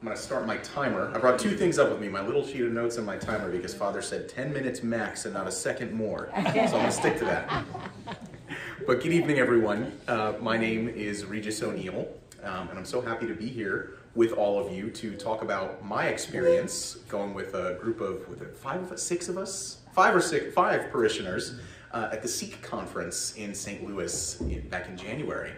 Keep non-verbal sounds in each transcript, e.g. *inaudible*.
I'm gonna start my timer. I brought two things up with me, my little sheet of notes and my timer, because Father said 10 minutes max and not a second more. So I'm gonna *laughs* stick to that. But good evening, everyone. Uh, my name is Regis O'Neill, um, and I'm so happy to be here with all of you to talk about my experience going with a group of, with it five of us, six of us? Five or six, five parishioners uh, at the Seek conference in St. Louis in, back in January.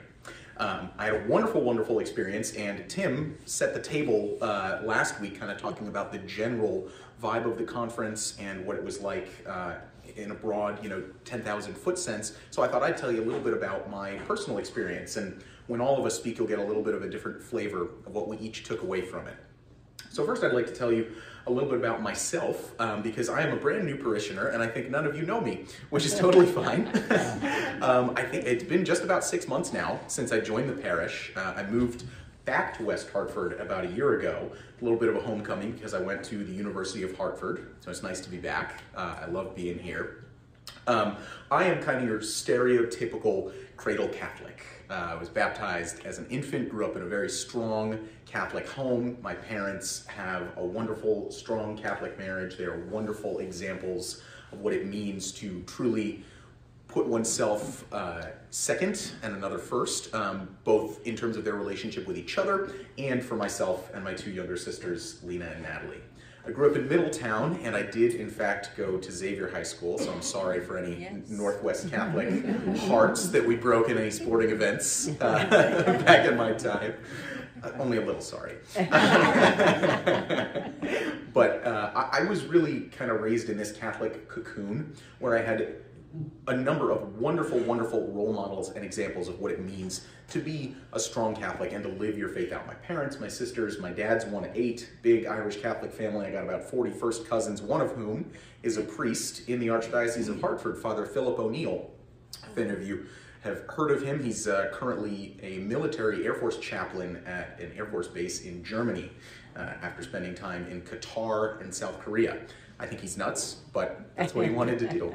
Um, I had a wonderful, wonderful experience, and Tim set the table uh, last week, kind of talking about the general vibe of the conference and what it was like uh, in a broad, you know, 10,000 foot sense. So I thought I'd tell you a little bit about my personal experience, and when all of us speak, you'll get a little bit of a different flavor of what we each took away from it. So first I'd like to tell you a little bit about myself um, because I am a brand new parishioner and I think none of you know me, which is totally *laughs* fine. *laughs* um, I think it's been just about six months now since I joined the parish. Uh, I moved back to West Hartford about a year ago, a little bit of a homecoming because I went to the University of Hartford, so it's nice to be back. Uh, I love being here. Um, I am kind of your stereotypical cradle Catholic. Uh, I was baptized as an infant, grew up in a very strong Catholic home. My parents have a wonderful, strong Catholic marriage. They are wonderful examples of what it means to truly put oneself uh, second and another first, um, both in terms of their relationship with each other and for myself and my two younger sisters, Lena and Natalie. I grew up in Middletown, and I did, in fact, go to Xavier High School, so I'm sorry for any yes. Northwest *laughs* Catholic hearts that we broke in any sporting events uh, *laughs* back in my time. Uh, only a little sorry. *laughs* but uh, I, I was really kind of raised in this Catholic cocoon where I had a number of wonderful, wonderful role models and examples of what it means to be a strong Catholic and to live your faith out. My parents, my sisters, my dad's one of eight, big Irish Catholic family. I got about 40 first cousins, one of whom is a priest in the Archdiocese of Hartford, Father Philip O'Neill. If any of you have heard of him, he's uh, currently a military Air Force chaplain at an Air Force base in Germany uh, after spending time in Qatar and South Korea. I think he's nuts, but that's what he *laughs* wanted to do.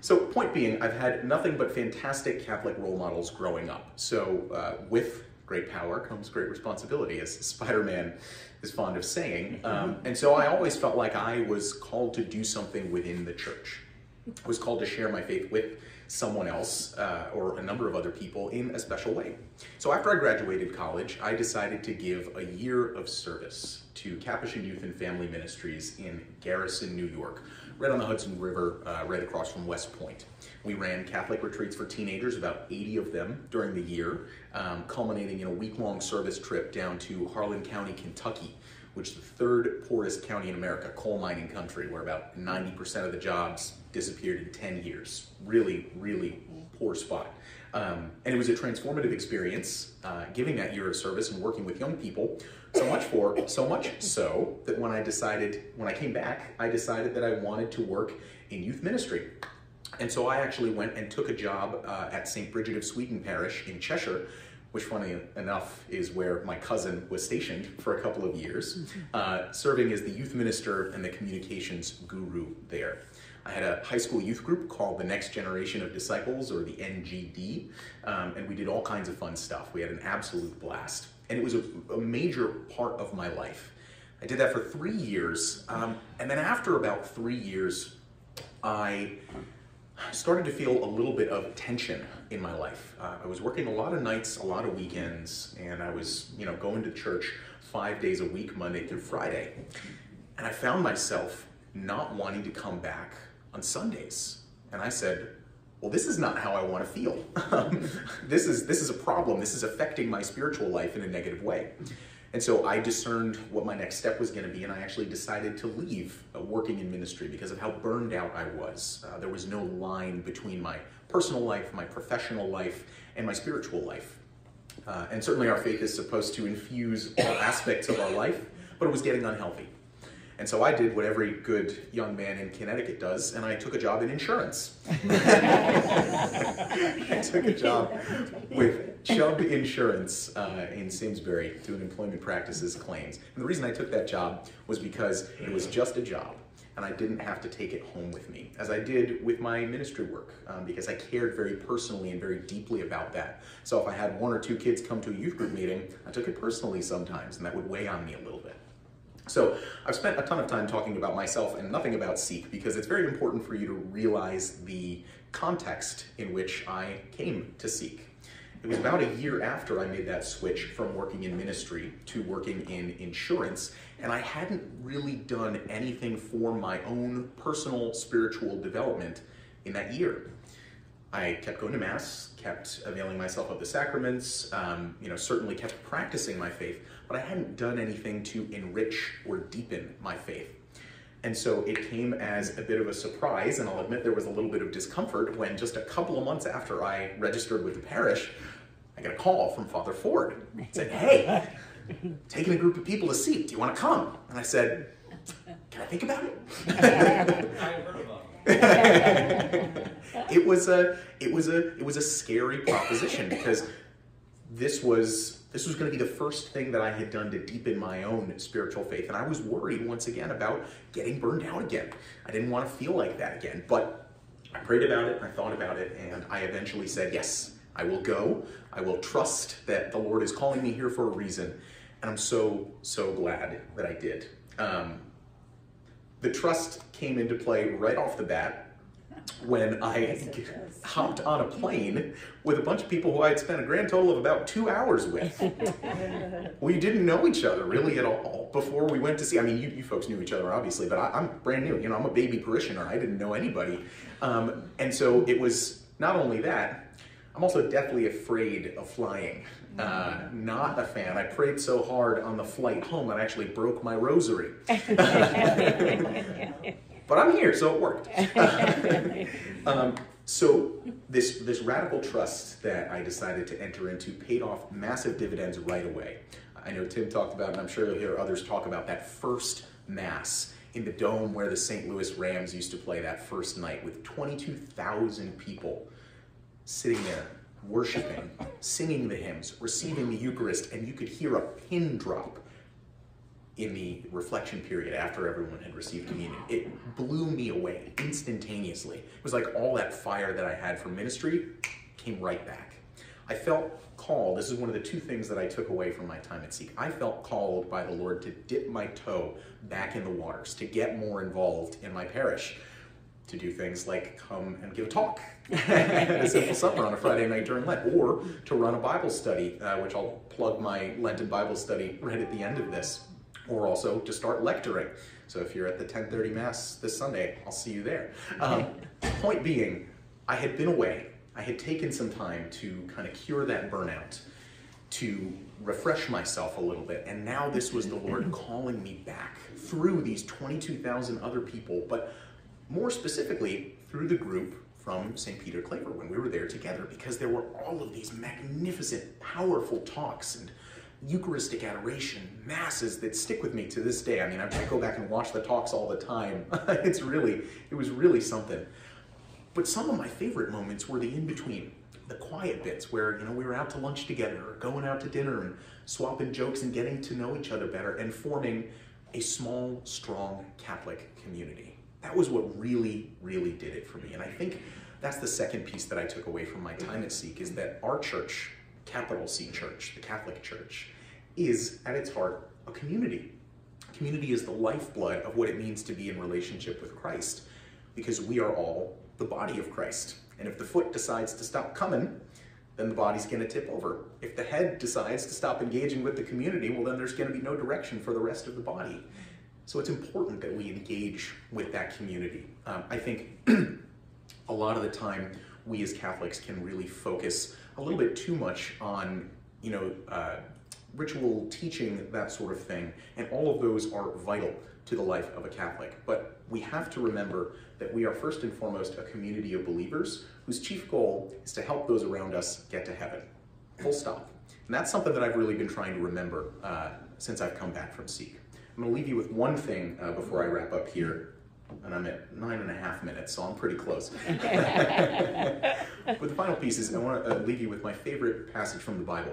So, point being, I've had nothing but fantastic Catholic role models growing up. So, uh, with great power comes great responsibility, as Spider Man is fond of saying. Um, and so, I always felt like I was called to do something within the church. I was called to share my faith with someone else uh, or a number of other people in a special way. So after I graduated college, I decided to give a year of service to Capuchin Youth and Family Ministries in Garrison, New York, right on the Hudson River, uh, right across from West Point. We ran Catholic retreats for teenagers, about 80 of them during the year, um, culminating in a week-long service trip down to Harlan County, Kentucky, which is the third poorest county in America, coal mining country, where about 90% of the jobs disappeared in 10 years. Really, really poor spot. Um, and it was a transformative experience, uh, giving that year of service and working with young people. So much for, so much so that when I decided, when I came back, I decided that I wanted to work in youth ministry. And so I actually went and took a job uh, at St. Bridget of Sweden Parish in Cheshire, which funny enough is where my cousin was stationed for a couple of years, mm-hmm. uh, serving as the youth minister and the communications guru there. I had a high school youth group called the Next Generation of Disciples, or the NGD, um, and we did all kinds of fun stuff. We had an absolute blast, and it was a, a major part of my life. I did that for three years, um, and then after about three years, I started to feel a little bit of tension in my life. Uh, I was working a lot of nights, a lot of weekends, and I was, you know, going to church five days a week, Monday through Friday. And I found myself not wanting to come back on Sundays. And I said, well, this is not how I want to feel. *laughs* this is this is a problem. This is affecting my spiritual life in a negative way. And so I discerned what my next step was going to be, and I actually decided to leave uh, working in ministry because of how burned out I was. Uh, there was no line between my personal life, my professional life, and my spiritual life. Uh, and certainly our faith is supposed to infuse all aspects of our life, but it was getting unhealthy. And so I did what every good young man in Connecticut does, and I took a job in insurance. *laughs* I took a job with Chubb Insurance uh, in Simsbury doing employment practices claims. And the reason I took that job was because it was just a job and I didn't have to take it home with me, as I did with my ministry work, um, because I cared very personally and very deeply about that. So if I had one or two kids come to a youth group meeting, I took it personally sometimes, and that would weigh on me a little bit. So I've spent a ton of time talking about myself and nothing about Seek because it's very important for you to realize the context in which I came to Seek. It was about a year after I made that switch from working in ministry to working in insurance, and I hadn't really done anything for my own personal spiritual development in that year. I kept going to Mass, kept availing myself of the sacraments, um, you know, certainly kept practicing my faith, but I hadn't done anything to enrich or deepen my faith. And so it came as a bit of a surprise, and I'll admit there was a little bit of discomfort when just a couple of months after I registered with the parish, I got a call from Father Ford. He said, Hey, taking a group of people to Seek, Do you want to come? And I said, Can I think about it? *laughs* I haven't heard about it? *laughs* *laughs* it was a it was a it was a scary proposition because this was this was going to be the first thing that I had done to deepen my own spiritual faith and I was worried once again about getting burned out again. I didn't want to feel like that again, but I prayed about it, I thought about it and I eventually said, "Yes, I will go. I will trust that the Lord is calling me here for a reason." And I'm so so glad that I did. Um, the trust came into play right off the bat when I hopped on a plane with a bunch of people who I had spent a grand total of about two hours with. *laughs* we didn't know each other really at all before we went to Seek. I mean, you, you folks knew each other obviously, but I, am brand new. You know, I'm a baby parishioner. I didn't know anybody, um, and so it was not only that. I'm also deathly afraid of flying. Uh, not a fan. I prayed so hard on the flight home that I actually broke my rosary. *laughs* *laughs* but I'm here, so it worked. *laughs* *laughs* um, so this this radical trust that I decided to enter into paid off massive dividends right away. I know Tim talked about, and I'm sure you'll hear others talk about that first mass in the dome where the St. Louis Rams used to play that first night with 22,000 people sitting there worshiping, singing the hymns, receiving the Eucharist, and you could hear a pin drop in the reflection period after everyone had received communion. It blew me away instantaneously. It was like all that fire that I had for ministry came right back. I felt called, this is one of the two things that I took away from my time at Seek. I felt called by the Lord to dip my toe back in the waters, to get more involved in my parish, to do things like come and give a talk *laughs* at a simple supper on a Friday night during Lent, or to run a Bible study, uh, which I'll plug my Lenten Bible study right at the end of this or also to start lecturing. So if you're at the 10:30 Mass this Sunday, I'll see you there. Um, point being, I had been away. I had taken some time to kind of cure that burnout, to refresh myself a little bit, and now this was the Lord calling me back through these 22,000 other people, but more specifically through the group from St. Peter Claver when we were there together, because there were all of these magnificent, powerful talks and Eucharistic adoration, masses that stick with me to this day. I mean, I, go back and watch the talks all the time. *laughs* it's really, it was really something. But some of my favorite moments were the in-between, the quiet bits where, you know, we were out to lunch together or going out to dinner and swapping jokes and getting to know each other better and forming a small, strong Catholic community. That was what really, really did it for me. And I think that's the second piece that I took away from my time at Seek is that our church, capital C church, the Catholic Church, is at its heart a community. Community is the lifeblood of what it means to be in relationship with Christ because we are all the body of Christ. And if the foot decides to stop coming, then the body's going to tip over. If the head decides to stop engaging with the community, well, then there's going to be no direction for the rest of the body. So it's important that we engage with that community. Um, I think *clears throat* a lot of the time we as Catholics can really focus a little bit too much on, you know, uh, ritual teaching, that sort of thing, and all of those are vital to the life of a Catholic. But we have to remember that we are first and foremost a community of believers whose chief goal is to help those around us get to heaven. Full stop. And that's something that I've really been trying to remember uh, since I've come back from Seek. I'm going to leave you with one thing uh, before I wrap up here. And I'm at nine and a half minutes, so I'm pretty close. *laughs* but the final piece is I want to uh, leave you with my favorite passage from the Bible.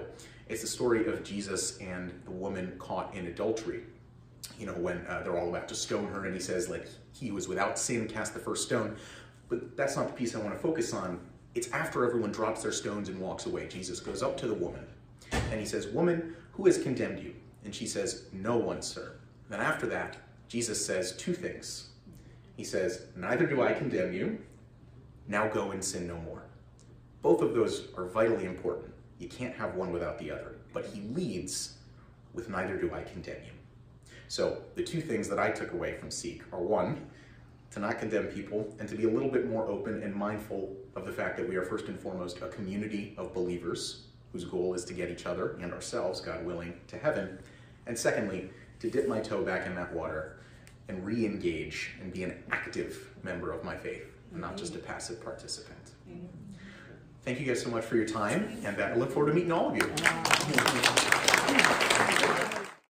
It's the story of Jesus and the woman caught in adultery. You know, when uh, they're all about to stone her, and he says, like, he was without sin, cast the first stone. But that's not the piece I want to focus on. It's after everyone drops their stones and walks away. Jesus goes up to the woman, and he says, Woman, who has condemned you? And she says, No one, sir. Then after that, Jesus says two things. He says, Neither do I condemn you. Now go and sin no more. Both of those are vitally important. You can't have one without the other. But he leads with Neither do I condemn you. So the two things that I took away from Seek are one, to not condemn people and to be a little bit more open and mindful of the fact that we are first and foremost a community of believers whose goal is to get each other and ourselves, God willing, to heaven. And secondly, to dip my toe back in that water and re engage and be an active member of my faith, and not just a passive participant. Thank you guys so much for your time, and uh, I look forward to meeting all of you. *laughs*